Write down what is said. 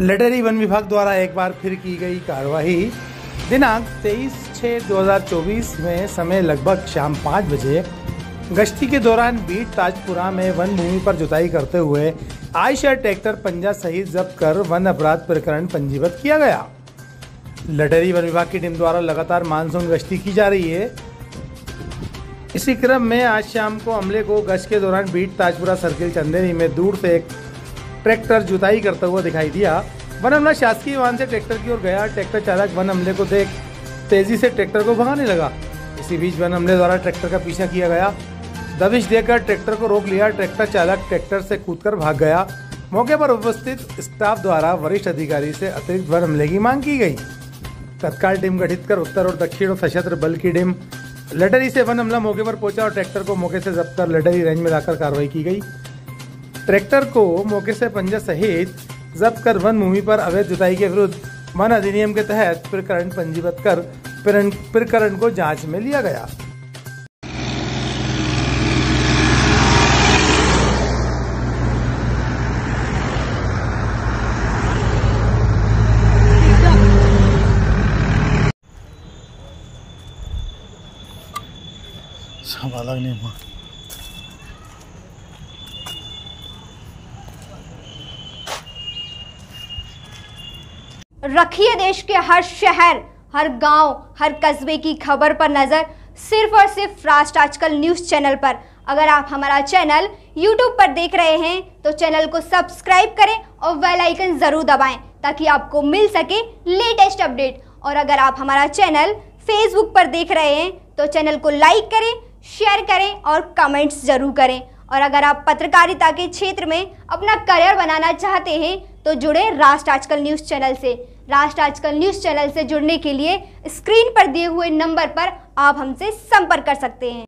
Lateri one विभाग द्वारा एक बार फिर की गई कार्रवाई दिनांक 23 छः 2024 में समय लगभग शाम पाँच बजे। गश्ती के दौरान बीट ताजपुरा में वन भूमि पर जुताई करते हुए आयशर ट्रैक्टर पंजा सहित जब्त कर वन अपराध प्रकरण पंजीबद्ध किया गया। लटेरी वन विभाग की टीम द्वारा लगातार मानसून गश्ती की जा रही है। इसी क्रम में आज शाम को अमले को गश्त के दौरान बीट ताजपुरा सर्किल चंदेरी में दूर से एक ट्रैक्टर जुताई करता हुआ दिखाई दिया। वन हमला शासकीय वाहन से ट्रैक्टर की ओर गया। ट्रैक्टर चालक वन हमले को देख तेज़ी से ट्रैक्टर को भगाने लगा। इसी बीच वन हमले द्वारा ट्रैक्टर का पीछा किया गया। दबिश देकर ट्रैक्टर को रोक लिया। ट्रैक्टर चालक ट्रैक्टर से कूदकर भाग गया। मौके पर उपस्थित स्टाफ द्वारा वरिष्ठ अधिकारी से अतिरिक्त वन हमले की मांग की गई। तत्काल टीम गठित कर उत्तर और दक्षिण और सशस्त्र बल की टीम लटरी से वन हमला मौके पर पहुँचा और ट्रैक्टर को मौके से जब्त कर लटरी रेंज में लाकर कार्रवाई की गई। ट्रैक्टर को मौके से पंजा सहित जब्त कर वन भूमि पर अवैध जुताई के विरुद्ध वन अधिनियम के तहत प्रकरण पंजीबद्ध कर प्रकरण को जाँच में लिया गया। सब अलग नहीं हुआ रखिए देश के हर शहर हर गाँव, हर कस्बे की खबर पर नज़र सिर्फ़ और सिर्फ़ राष्ट्र आजकल न्यूज़ चैनल पर। अगर आप हमारा चैनल यूट्यूब पर देख रहे हैं तो चैनल को सब्सक्राइब करें और बेल आइकन ज़रूर दबाएँ ताकि आपको मिल सके लेटेस्ट अपडेट और अगर आप हमारा चैनल फेसबुक पर देख रहे हैं तो चैनल को लाइक करें शेयर करें और कमेंट्स ज़रूर करें। और अगर आप पत्रकारिता के क्षेत्र में अपना करियर बनाना चाहते हैं तो जुड़े राष्ट्र आजकल न्यूज़ चैनल से। राष्ट्र आजकल न्यूज़ चैनल से जुड़ने के लिए स्क्रीन पर दिए हुए नंबर पर आप हमसे संपर्क कर सकते हैं।